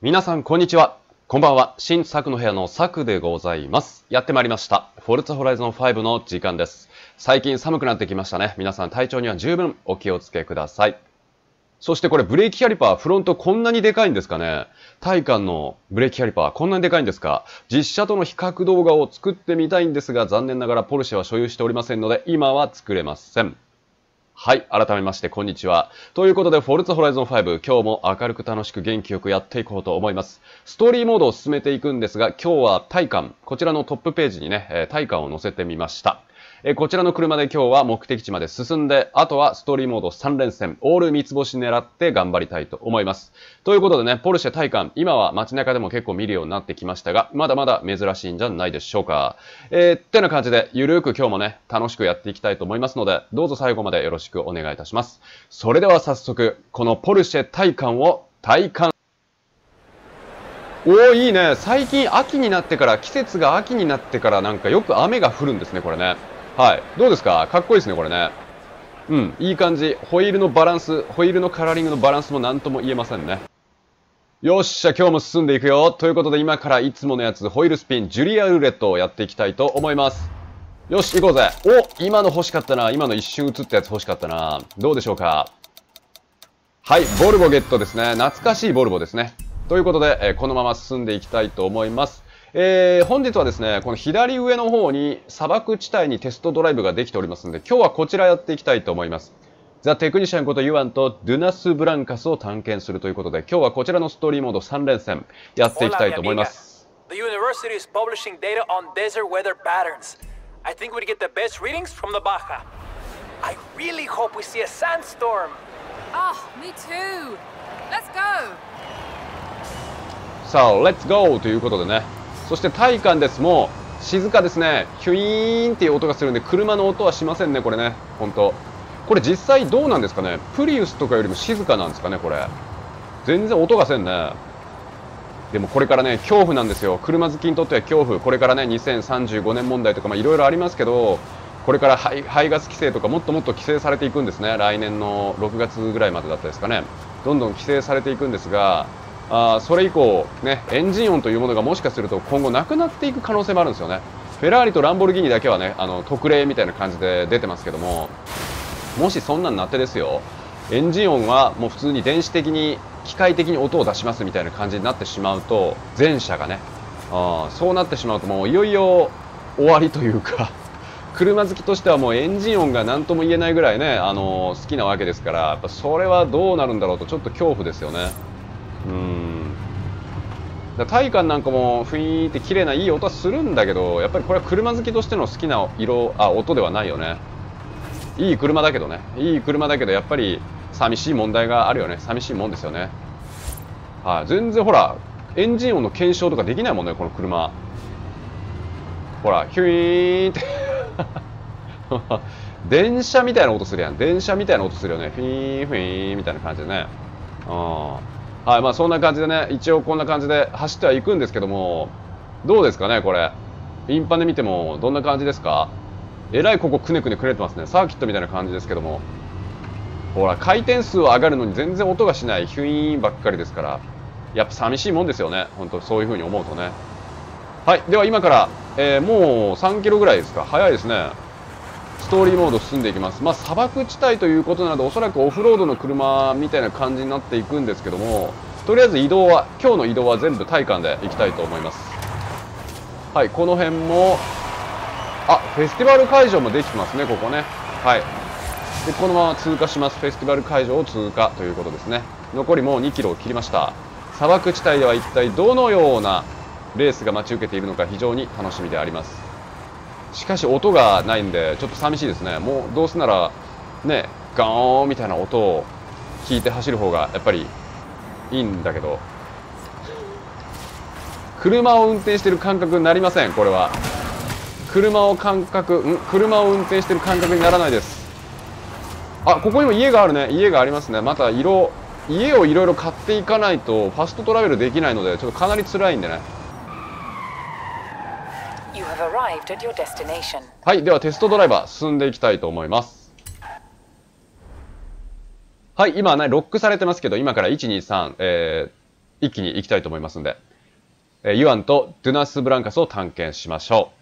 皆さん、こんにちは。こんばんは。新作の部屋の作でございます。やってまいりました。フォルツホライゾン5の時間です。最近寒くなってきましたね。皆さん体調には十分お気をつけください。そしてこれブレーキキャリパー、フロントこんなにでかいんですかねタイカンのブレーキキャリパー、こんなにでかいんですか実車との比較動画を作ってみたいんですが、残念ながらポルシェは所有しておりませんので、今は作れません。はい。改めまして、こんにちは。ということで、フォルツホライゾン5、今日も明るく楽しく元気よくやっていこうと思います。ストーリーモードを進めていくんですが、今日は体感、こちらのトップページにね、体感を載せてみました。えこちらの車で今日は目的地まで進んで、あとはストーリーモード3連戦、オール三つ星狙って頑張りたいと思います。ということでね、ポルシェタイカン、今は街中でも結構見るようになってきましたが、まだまだ珍しいんじゃないでしょうか。えー、ってな感じで、ゆるーく今日もね、楽しくやっていきたいと思いますので、どうぞ最後までよろしくお願いいたします。それでは早速、このポルシェタイカンを体感おーいいね最近秋になってから季節が秋になってからなんかよく雨が降るんですねこれねはい。どうですか？かっこいいですねこれね。うん。いい感じ。ホイールのバランスホイールのカラーリングのバランスも何とも言えませんね。よっしゃ今日も進んでいくよ。ということで今からいつものやつホイールスピンジュリアルーレットをやっていきたいと思います。よし行こうぜ。お今の欲しかったな。今の一瞬映ったやつ欲しかったな。どうでしょうか？はい、ボルボゲットですね。懐かしいボルボですね。ということで、えーこのまま進んでいきたいと思います。えー本日はですね、この左上の方に砂漠地帯にテストドライブができておりますので、今日はこちらやっていきたいと思います。ザ・テクニシャンことユアンとドゥナス・ブランカスを探検するということで、今日はこちらのストーリーモード3連戦やっていきたいと思います。The university is publishing data on desert weather patterns. I think we'd get the best readings from the Baja. I really hope we see a sandstorm. Oh, me too. Let's go. さあ、レッツゴーということでね。そして体感です。もう静かですね。ヒュイーンっていう音がするんで、車の音はしませんね、これね。本当。これ実際どうなんですかね。プリウスとかよりも静かなんですかね、これ。全然音がせんね。でもこれからね、恐怖なんですよ。車好きにとっては恐怖。これからね、2035年問題とか、いろいろありますけど、これから排排ガス規制とかもっともっと規制されていくんですね。来年の6月ぐらいまでだったですかね。どんどん規制されていくんですが、あそれ以降、ね、エンジン音というものがもしかすると今後なくなっていく可能性もあるんですよね。フェラーリとランボルギーニだけはね、あの特例みたいな感じで出てますけども、もしそんなんなってですよ、エンジン音はもう普通に電子的に機械的に音を出しますみたいな感じになってしまうと全車がねあそうなってしまうともういよいよ終わりというか。車好きとしてはもうエンジン音が何とも言えないぐらいね、あのー好きなわけですからやっぱそれはどうなるんだろうとちょっと恐怖ですよね。うん。だ体感なんかもふいーって綺麗ないい音はするんだけどやっぱりこれは車好きとしての好きな色あ音ではないよね。いい車だけどね。いい車だけどやっぱり寂しい問題があるよね。寂しいもんですよね。はい。全然ほらエンジン音の検証とかできないもんねこの車。ほらヒュイーンって。電車みたいな音するやん。電車みたいな音するよね。フィーンフィーンみたいな感じでね。うん。はいまあそんな感じでね一応こんな感じで走ってはいくんですけどもどうですかねこれ。インパで見てもどんな感じですか？えらいここくねくねくねってますね。サーキットみたいな感じですけども。ほら回転数は上がるのに全然音がしないヒュイーンばっかりですから。やっぱ寂しいもんですよね。本当そういう風に思うとね。はいでは今から、えーもう3キロぐらいですか？早いですね。ストーリーモード進んでいきます。まあ砂漠地帯ということなのでおそらくオフロードの車みたいな感じになっていくんですけどもとりあえず移動は今日の移動は全部体感で行きたいと思います。はいこの辺もあフェスティバル会場もできてますねここね。はい。でこのまま通過します。フェスティバル会場を通過ということですね。残りもう2キロを切りました。砂漠地帯では一体どのようなレースが待ち受けているのか非常に楽しみであります。しかし音がないんでちょっと寂しいですね。もうどうせならねガーンみたいな音を聞いて走る方がやっぱりいいんだけど。車を運転してる感覚になりませんこれは。車を感覚ん？車を運転してる感覚にならないです。あここにも家があるね。家がありますね。また色家をいろいろ買っていかないとファストトラベルできないのでちょっとかなり辛いんでね You have arrived at your destination. はいではテストドライバー進んでいきたいと思いますはい今ねロックされてますけど今から123え一気に行きたいと思いますんで、えーユアンとドゥナス・ブランカスを探検しましょ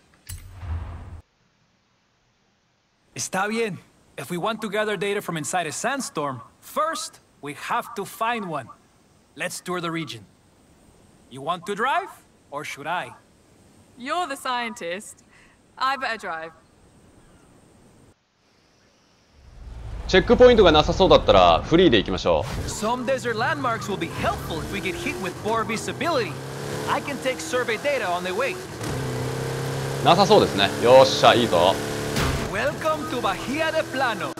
Está bien. If we want to gather data from inside a sandstorm, first, we have to find one. Let's tour the region. You want to drive, or should I? You're the scientist. I better drive. う。チェックポイントがなさそうだったらフリーで行きましょ Some desert landmarks will be helpful if we get hit with poor visibility. I can take survey data on the way. う。なさそうですね。よっしゃ、いいぞ。 Welcome to Bahia de Plano.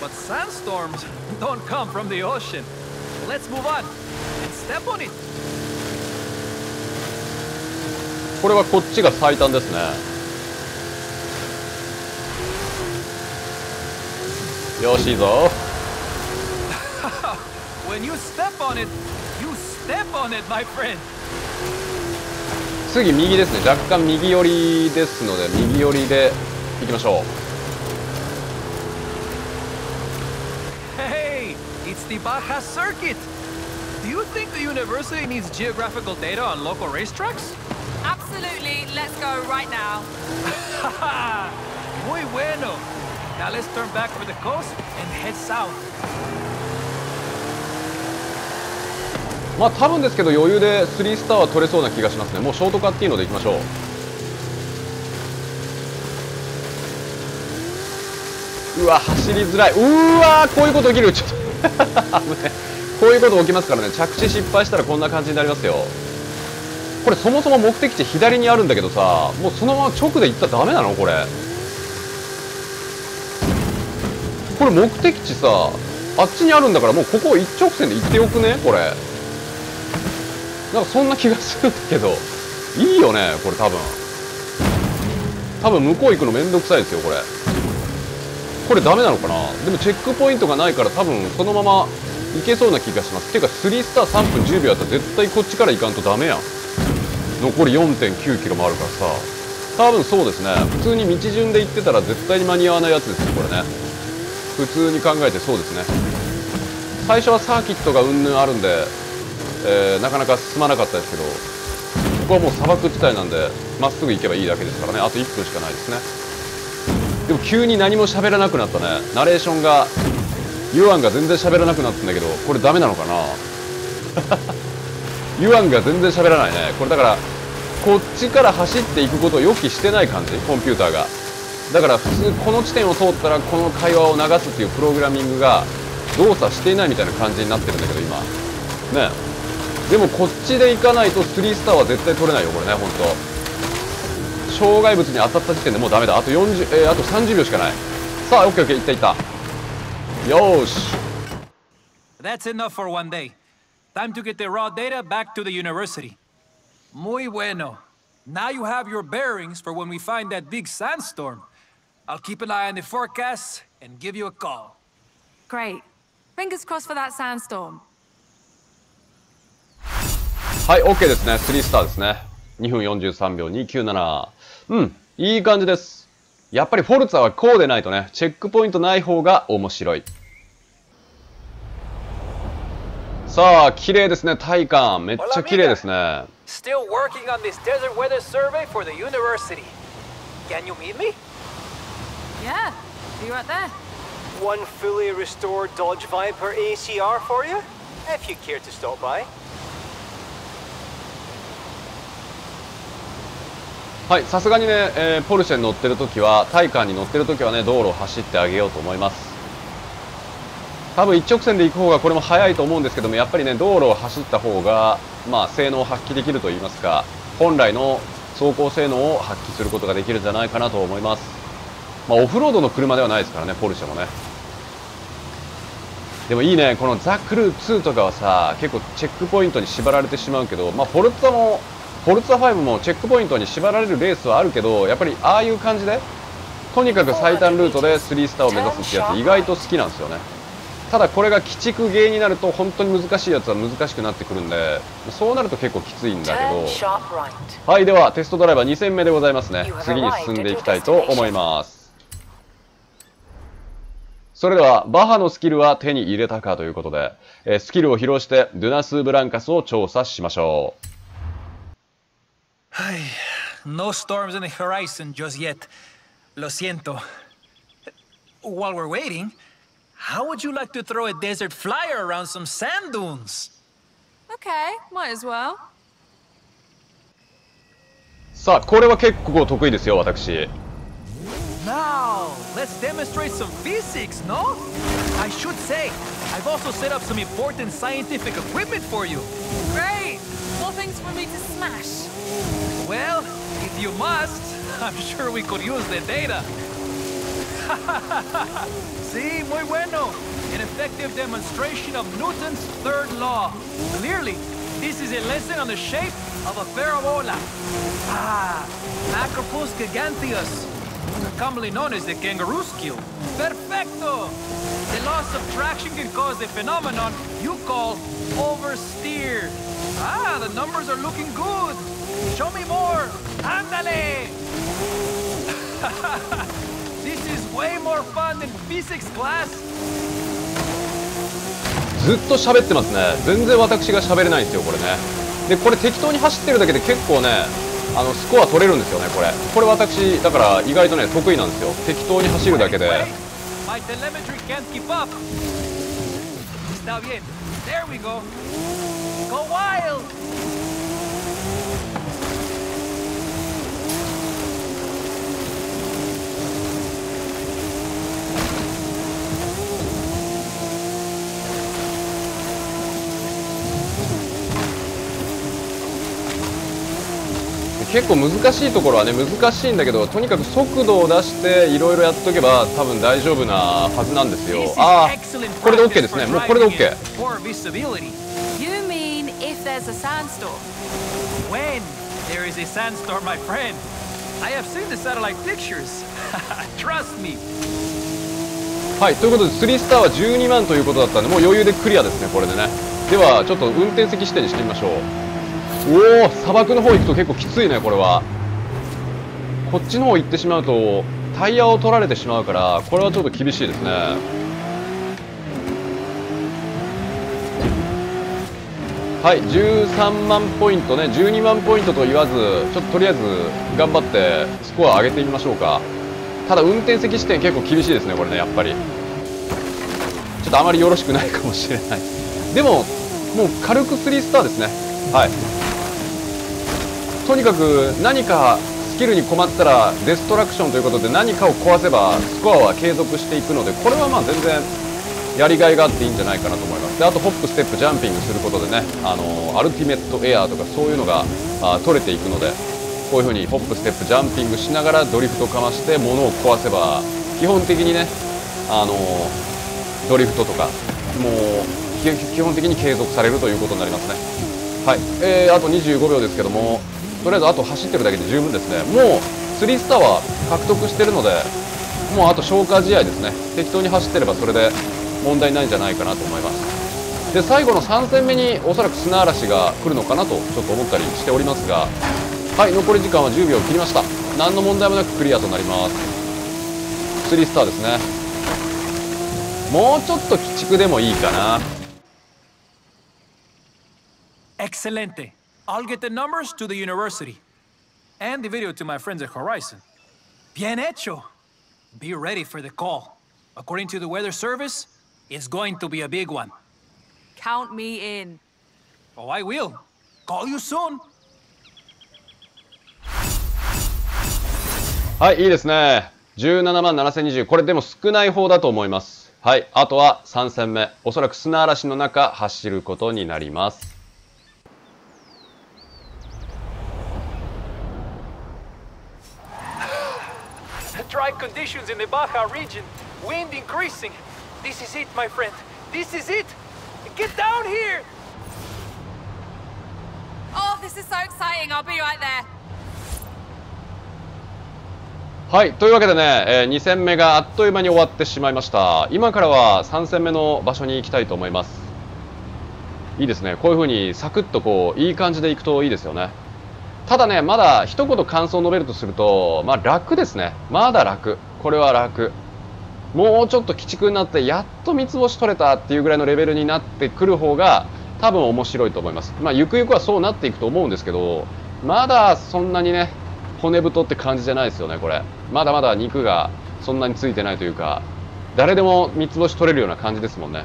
But sandstorms don't come from the ocean. Let's move on and step on it. これはこっちが最短ですね。よし、いいぞ。次右ですね。若干右寄りですので、右寄りで行きましょう。Hey, it's the Baja Circuit. Do you think the university needs geographical data on local racetracks? Absolutely. Let's go right now. Haha, muy bueno. Now let's turn back for the coast and head south. まあ多分ですけど余裕で3スターは取れそうな気がしますね。もうショートカッティーノで行きましょう。うわ、走りづらい。うーわー、こういうこと起きる。ちょっと 危ないこういうこと起きますからね。着地失敗したらこんな感じになりますよ。これそもそも目的地左にあるんだけどさ、もうそのまま直で行ったらダメなの？これ。これ目的地さ、あっちにあるんだからもうここ一直線で行ってよくね？これ。なんかそんな気がするんだけど。いいよねこれ多分。多分向こう行くのめんどくさいですよこれ。これダメなのかな？でもチェックポイントがないから多分そのまま行けそうな気がします。ていうか3スター3分10秒だったら絶対こっちから行かんとダメやん。残り4 9キロもあるからさ。多分そうですね。普通に道順で行ってたら絶対に間に合わないやつですよこれね。普通に考えてそうですね。最初はサーキットがうんぬんあるんでえーなかなか進まなかったですけどここはもう砂漠地帯なんでまっすぐ行けばいいだけですからね。あと1分しかないですね。でも急に何も喋らなくなったね。ナレーションがユアンが全然喋らなくなったんだけどこれダメなのかな？ユアンが全然喋らないね。これだからこっちから走っていくことを予期してない感じ。コンピューターが。だから普通この地点を通ったらこの会話を流すっていうプログラミングが動作していないみたいな感じになってるんだけど今。ね。でもこっちで行かないと3スターは絶対取れないよこれね本当障害物に当たった時点でもうダメだ。あと40、えーあと30秒しかない。さあオッケーオッケーいったいった。よーし。That's enough for one day. Time to get the raw data back to the university. Muy bueno. Now you have your bearings for when we find that big sandstorm. I'll keep an eye on the forecast and give you a call. Great. Fingers crossed for that sandstorm. はい、OK ですね。3スターですね。2分43秒297。うん、いい感じです。やっぱりフォルツァはこうでないとね、チェックポイントない方が面白い。さあ、綺麗ですね、体感。めっちゃ綺麗ですね。Still working on this desert weather survey for the university. Can you meet me? Yeah. Be right there. One fully restored Dodge Viper ACR for you, if you care to stop by. はい、さすがにね、えーポルシェに乗ってるときは、タイカーに乗ってるときはね、道路を走ってあげようと思います。多分一直線で行く方がこれも速いと思うんですけども、やっぱりね、道路を走った方が、まあ、性能を発揮できると言いますか、本来の走行性能を発揮することができるんじゃないかなと思います。まあ、オフロードの車ではないですからね、ポルシェもね。でもいいね、このザ・クルー2とかはさ、結構チェックポイントに縛られてしまうけど、まあ、フォルツァも、フォルツァ5もチェックポイントに縛られるレースはあるけど、やっぱりああいう感じで、とにかく最短ルートで3スターを目指すってやつ意外と好きなんですよね。ただこれが鬼畜ゲーになると本当に難しいやつは難しくなってくるんで、そうなると結構きついんだけど.はい、ではテストドライバー2戦目でございますね。次に進んでいきたいと思います。それでは、バハのスキルは手に入れたかということで、えースキルを披露して、ドゥナス・ブランカスを調査しましょう。Ay, no storms in the horizon just yet. Lo siento. While we're waiting, how would you like to throw a desert flyer around some sand dunes? Okay, might as well. さあ、これは結構得意ですよ、私。 Now, let's demonstrate some physics, no? I should say, I've also set up some important scientific equipment for you. Great! More things for me to smash. Well, if you must, I'm sure we could use the data. sí, muy bueno. An effective demonstration of Newton's third law. Clearly, this is a lesson on the shape of a parabola. Ah, Macropus giganteus, commonly known as the kangaroo skill. Perfecto! The law of subtraction can cause the phenomenon you call oversteer. Ah, the numbers are looking good. Show me more. Ándale! way more fun than physics class. ずっと喋ってますね。全然私が喋れないんですよ、これね。で、これ適当に走ってるだけで結構ね、あの、スコア取れるんですよね、これ。これ私、だから意外とね、得意なんですよ。適当に走るだけで。Wait, My telemetry can't keep up. Está bien. There we go. Go wild. 結構難しいところはね難しいんだけどとにかく速度を出していろいろやっとけば多分大丈夫なはずなんですよ。ああこれで OK ですね。もうこれで OK はいということで3スターは12万ということだったんでもう余裕でクリアですねこれでね。ではちょっと運転席指定にしてみましょう。おお砂漠の方行くと結構きついねこれは。こっちの方行ってしまうとタイヤを取られてしまうからこれはちょっと厳しいですね。はい13万ポイントね12万ポイントと言わずちょっととりあえず頑張ってスコア上げてみましょうか。ただ運転席指定結構厳しいですねこれねやっぱり。ちょっとあまりよろしくないかもしれない。でももう軽く3スターですね。はい。とにかく何かスキルに困ったらデストラクションということで何かを壊せばスコアは継続していくのでこれはまあ全然やりがいがあっていいんじゃないかなと思います。であとホップステップジャンピングすることでねあのアルティメットエアーとかそういうのがあ取れていくのでこういう風にホップステップジャンピングしながらドリフトかまして物を壊せば基本的にねあのドリフトとかもう基本的に継続されるということになりますね。はい、えー、あと25秒ですけどもとりあえずあと走ってるだけで十分ですね。もう3スターは獲得してるのでもうあと消化試合ですね。適当に走ってればそれで問題ないんじゃないかなと思います。で最後の3戦目におそらく砂嵐が来るのかなとちょっと思ったりしておりますがはい残り時間は10秒切りました。何の問題もなくクリアとなります。3スターですね。もうちょっと鬼畜でもいいかな。Excelente. I'll get the numbers to the university. And the video to my friends at Horizon. Bien hecho. Be ready for the call. According to the weather service, it's going to be a big one. Count me in. Oh, I will. Call you soon. はい、いいですね。17万7020。これでも少ない方だと思います。はい、あとは3戦目。おそらく砂嵐の中走ることになります。Conditions in the Baja region. Wind increasing. This is it, my friend. This is it. Get down here. Oh, this is so exciting. I'll be right there. はい、というわけでね、え2戦目があっという間に終わってしまいました。今からは3戦目の場所に行きたいと思います。いいですね。こういう風にサクッとこう、いい感じで行くといいですよね。ただね、まだ一言感想を述べるとすると、まあ楽ですね。まだ楽。これは楽。もうちょっと鬼畜になってやっと三つ星取れたっていうぐらいのレベルになってくる方が多分面白いと思いますまあゆくゆくはそうなっていくと思うんですけどまだそんなにね骨太って感じじゃないですよねこれまだまだ肉がそんなについてないというか誰でも三つ星取れるような感じですもんね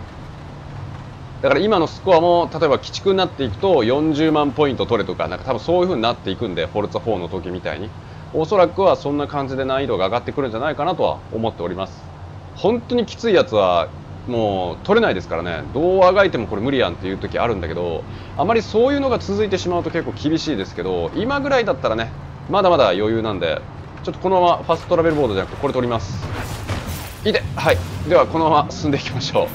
だから今のスコアも例えば鬼畜になっていくと40万ポイント取れとかなんか多分そういう風になっていくんでフォルツァ4の時みたいに。おそらくはそんな感じで難易度が上がってくるんじゃないかなとは思っております。本当にきついやつはもう取れないですからね。どうあがいてもこれ無理やんっていう時あるんだけどあまりそういうのが続いてしまうと結構厳しいですけど今ぐらいだったらねまだまだ余裕なんでちょっとこのままファストトラベルボードじゃなくてこれ取ります。いいではい。ではこのまま進んでいきましょう。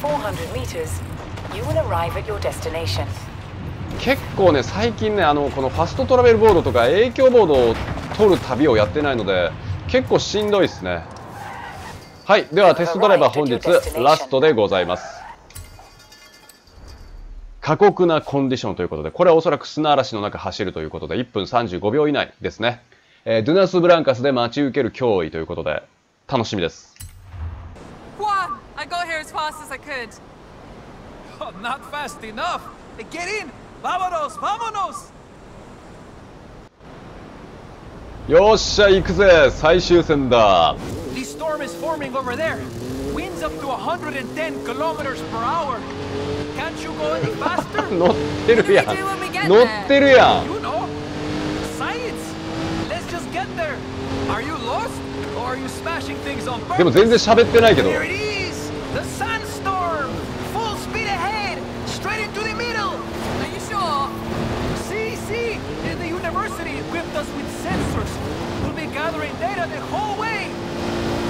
結構ね最近ねあのこのファストトラベルボードとか影響ボードを取る旅をやってないので結構しんどいですね。はいではテストドライバー本日ラストでございます。過酷なコンディションということでこれはおそらく砂嵐の中走るということで1分35秒以内ですね、えードゥナス・ブランカスで待ち受ける脅威ということで楽しみです Oh, not fast enough. Get in. Vámonos, vámonos. よっしゃ行くぜ最終戦だ The storm is forming over there. Winds up to 110 kilometers per hour. Can't you go any faster? 乗ってるやん乗ってるやん you know, science. Let's just get there. Are you lost, or are you smashing things on でも purpose? 全然喋ってないけど Here it is. The sandstorm. With sensors. We'll be gathering data the whole way.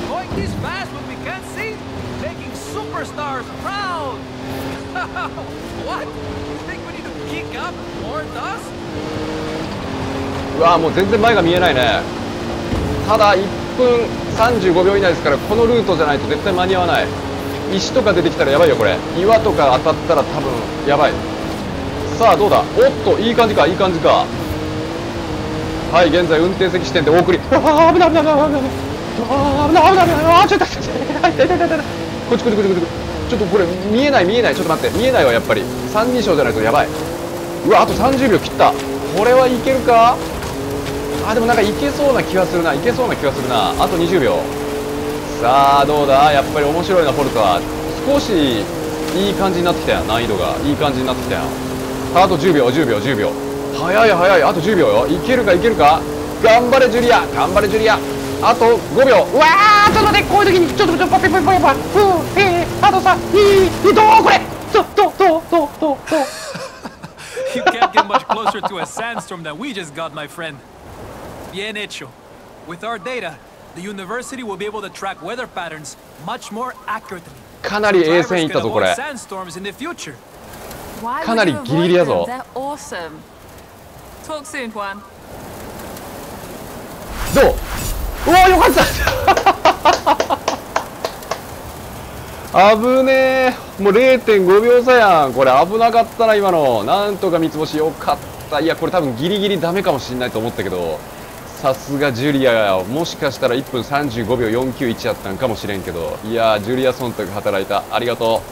Going this fast when we can't see, making superstars proud. what? You think we need to kick up more dust? うわもう全然前が見えないねただ1分35秒以内ですからこのルートじゃないと絶対間に合わない石とか出てきたらやばいよこれ岩とか当たったら多分やばいさあどうだおっといい感じかいい感じかはい現在運転席視点でお送り。ああ危ない危ない危ない危ない危ない危ない危ない危ない危ない危ない危ない危ない危ない危なこっちこっちこっちこっちちょっとこれ見えない見えないちょっと待って見えないわやっぱり。3人称じゃないとやばいうわあと30秒切った。これはいけるか？あでもなんかいけそうな気がするな。いけそうな気がするなあと20秒。さあどうだ？やっぱり面白いなフォルは。少しいい感じになってきたやん難易度が。いい感じになってきたやんあと10秒10秒10秒。早い早い。あと10秒よ。いけるかいけるか。頑張れジュリア。頑張れジュリア。あと5秒。うわーちょかなり A いかなりギリギリやぞ Talk soon, Juan. どう？うわよかった。危ねえ。もう0.5秒差やん。これ危なかったな今の。なんとか三つ星よかった。いやこれ多分ギリギリダメかもしれないと思ったけど。さすがジュリアもしかしたら1分35秒491やったんかもしれんけど。いやジュリア忖度働いた。ありがと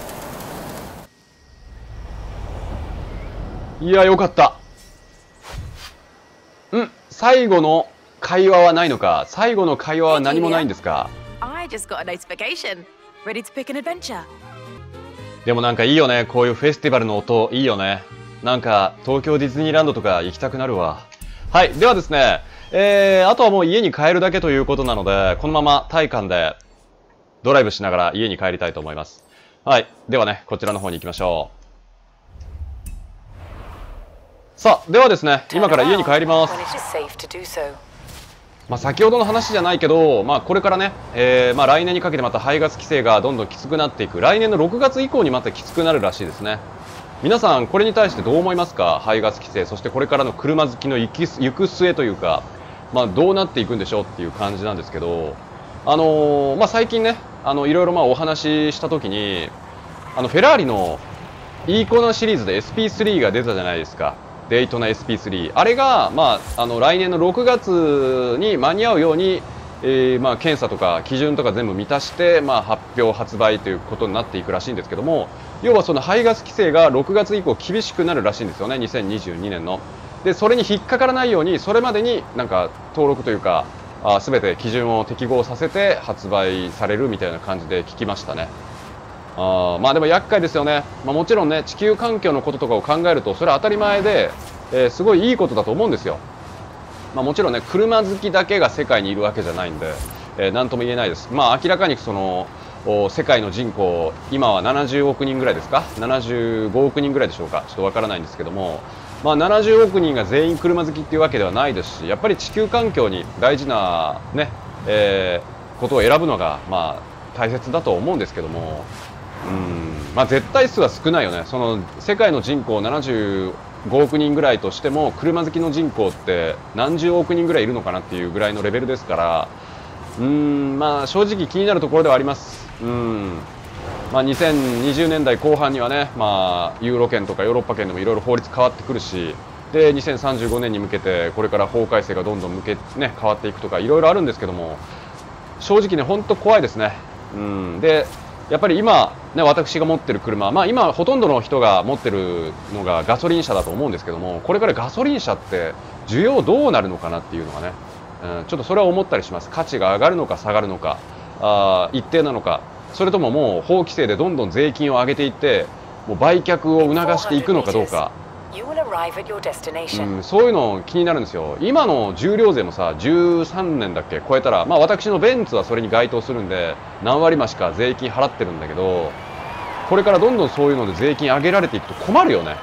う。いやよかった。ん。最後の会話はないのか最後の会話は何もないんですか？でもなんかいいよね。こういうフェスティバルの音いいよね。なんか東京ディズニーランドとか行きたくなるわ。はい。ではですねえー、あとはもう家に帰るだけということなのでこのまま体感でドライブしながら家に帰りたいと思います。はい。ではねこちらの方に行きましょうさあではですね今から家に帰ります.まあ、先ほどの話じゃないけど、まあ、これからね、えーまあ、来年にかけてまた排ガス規制がどんどんきつくなっていく。来年の6月以降にまたきつくなるらしいですね。皆さんこれに対してどう思いますか？排ガス規制そしてこれからの車好きの行き行く末というか、まあ、どうなっていくんでしょうっていう感じなんですけど、あのーまあ、最近ねあのいろいろまあお話しした時にあのフェラーリのイーコナシリーズで SP3 が出たじゃないですかデイトナ SP3 あれが、まあ、あの来年の6月に間に合うようにえーまあ、検査とか基準とか全部満たして、まあ、発表、発売ということになっていくらしいんですけども要はその排ガス規制が6月以降厳しくなるらしいんですよね、2022年の。でそれに引っかからないようにそれまでになんか登録というかあ全て基準を適合させて発売されるみたいな感じで聞きましたね。あまあでも厄介ですよね、まあ、もちろんね地球環境のこととかを考えるとそれは当たり前で、えー、すごいいいことだと思うんですよ。まあ、もちろんね車好きだけが世界にいるわけじゃないんで、えー、何とも言えないです、まあ、明らかにその世界の人口今は70億人ぐらいですか？75億人ぐらいでしょうか？ちょっとわからないんですけども、まあ、70億人が全員車好きっていうわけではないですしやっぱり地球環境に大事なね、えー、ことを選ぶのが、まあ、大切だと思うんですけども。うん。まあ、絶対数は少ないよね、その世界の人口75億人ぐらいとしても車好きの人口って何十億人ぐらいいるのかなっていうぐらいのレベルですから。うんまあ正直気になるところではあります。うん。まあ、2020年代後半にはね、まあ、ユーロ圏とかヨーロッパ圏でもいろいろ法律変わってくるしで2035年に向けてこれから法改正がどんどん向け、ね、変わっていくとかいろいろあるんですけども正直ね本当怖いですね。うん。でやっぱり今、ね、私が持ってる車、まあ、今、ほとんどの人が持ってるのがガソリン車だと思うんですけどもこれからガソリン車って需要どうなるのかなっていうのがね、うん、ちょっとそれは思ったりします価値が上がるのか下がるのかあ一定なのかそれとももう法規制でどんどん税金を上げていってもう売却を促していくのかどうか。うん、そういうの気になるんですよ、今の重量税もさ13年だっけ超えたら、まあ、私のベンツはそれに該当するんで何割増しか税金払ってるんだけどこれからどんどんそういうので税金上げられていくと困るよね。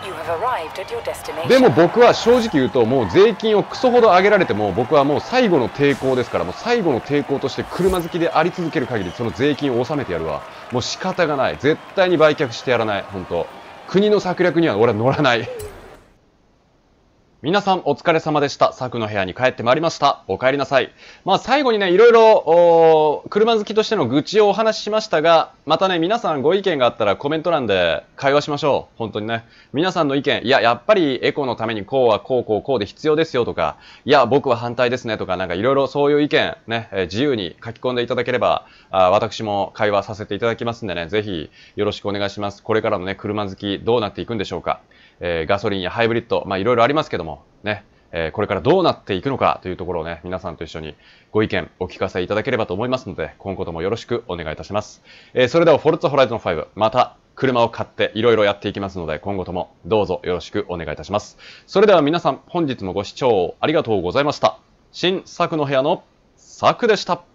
でも僕は正直言うともう税金をクソほど上げられても僕はもう最後の抵抗ですからもう最後の抵抗として車好きであり続ける限りその税金を納めてやるわ。もう仕方がない。絶対に売却してやらない。本当。国の策略には俺は乗らない皆さんお疲れ様でした。サクの部屋に帰ってまいりました。お帰りなさい。まあ最後にね、いろいろ、車好きとしての愚痴をお話ししましたが、またね、皆さんご意見があったらコメント欄で会話しましょう。本当にね。皆さんの意見、いや、やっぱりエコのためにこうはこうこうこうで必要ですよとか、いや、僕は反対ですねとか、なんかいろいろそういう意見ね、え自由に書き込んでいただければ、あ私も会話させていただきますんでね、ぜひよろしくお願いします。これからのね、車好きどうなっていくんでしょうか。えー、ガソリンやハイブリッド、まあいろいろありますけども、ね、えー、これからどうなっていくのかというところをね、皆さんと一緒にご意見お聞かせいただければと思いますので、今後ともよろしくお願いいたします。えー、それでは、フォルツァホライゾン5、また車を買っていろいろやっていきますので、今後ともどうぞよろしくお願いいたします。それでは皆さん、本日もご視聴ありがとうございました。新作の部屋の作でした。